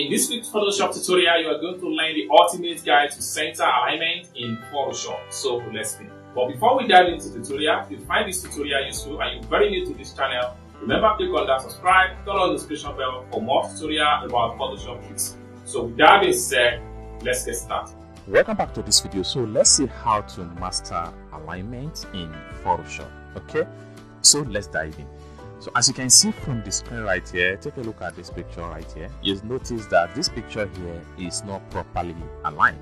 In this quick Photoshop tutorial, you are going to learn the ultimate guide to center alignment in Photoshop. So let's begin. But before we dive into the tutorial, if you find this tutorial useful and you're very new to this channel, remember click on that subscribe, turn on the notification bell for more tutorial about Photoshop tricks. So with that being said, let's get started. Welcome back to this video. So let's see how to master alignment in Photoshop. Okay, so let's dive in. So as you can see from the screen right here, take a look at this picture right here. You'll notice that this picture here is not properly aligned.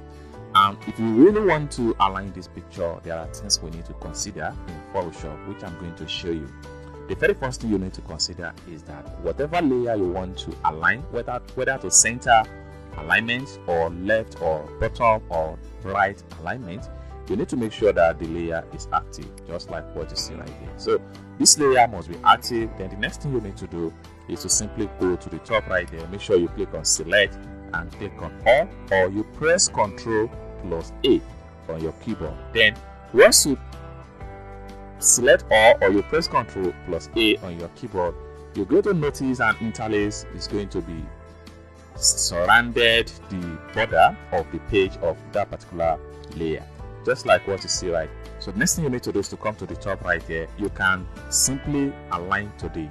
Um, if you really want to align this picture, there are things we need to consider in Photoshop, which I'm going to show you. The very first thing you need to consider is that whatever layer you want to align, whether whether to center alignment or left or bottom or right alignment, you need to make sure that the layer is active, just like what you see right here. So this layer must be active. Then the next thing you need to do is to simply go to the top right there. Make sure you click on select and click on all or you press Ctrl plus A on your keyboard. Then once you select all or you press Ctrl plus A on your keyboard, you're going to notice an interlace is going to be surrounded the border of the page of that particular layer just like what you see right so the next thing you need to do is to come to the top right here. You can simply align to the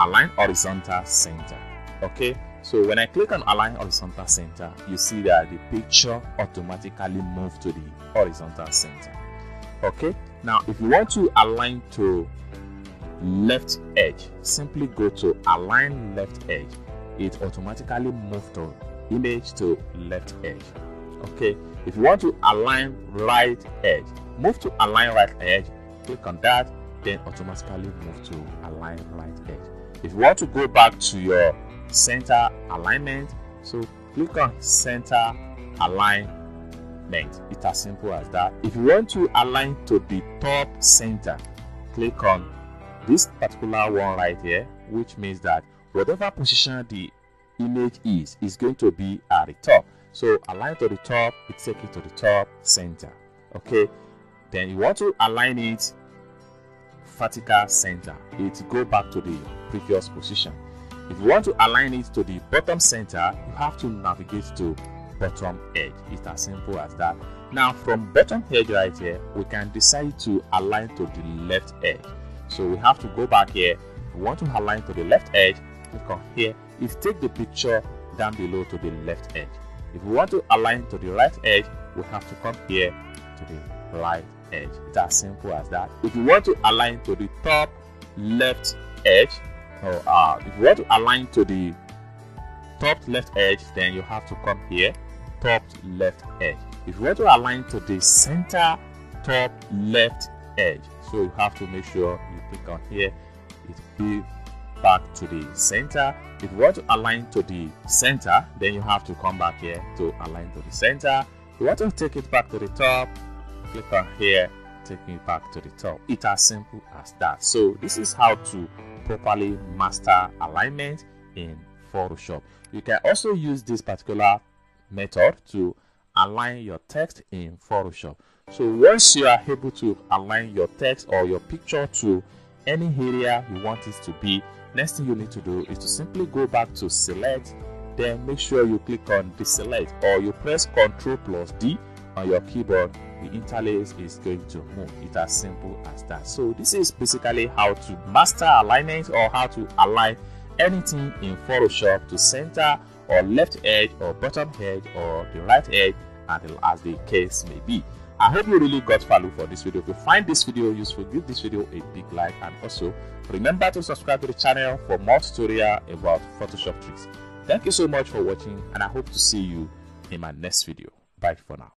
align horizontal center okay? So when i click on align horizontal center you see that the picture automatically moves to the horizontal center okay? Now if you want to align to left edge simply go to align left edge. It automatically moves the image to left edge okay if you want to align right edge move to align right edge click on that then automatically move to align right edge. If you want to go back to your center alignment so click on center alignment. It's as simple as that. If you want to align to the top center click on this particular one right here which means that whatever position the image is is going to be at the top so align to the top, it take it to the top center. Okay. Then you want to align it vertical center. It go back to the previous position. If you want to align it to the bottom center, you have to navigate to bottom edge. It's as simple as that. Now from bottom edge right here, we can decide to align to the left edge. So we have to go back here. If we want to align to the left edge, click on here. It take the picture down below to the left edge. If we want to align to the right edge, we have to come here to the right edge. It's as simple as that. If you want to align to the top left edge, or uh, if you want to align to the top left edge, then you have to come here, top left edge. If you want to align to the center top left edge, so you have to make sure you click on here, it be back to the center. If you want to align to the center, then you have to come back here to align to the center. If you want to take it back to the top, click on here, take me back to the top. It's as simple as that. So this is how to properly master alignment in Photoshop. You can also use this particular method to align your text in Photoshop. So once you are able to align your text or your picture to any area you want it to be, next thing you need to do is to simply go back to select then make sure you click on deselect or you press ctrl plus d on your keyboard the interlace is going to move. It's as simple as that. So this is basically how to master alignment or how to align anything in photoshop to center or left edge or bottom edge or the right edge as the case may be I hope you really got value for this video. If you find this video useful, give this video a big like and also remember to subscribe to the channel for more tutorial about Photoshop tricks. Thank you so much for watching and I hope to see you in my next video. Bye for now.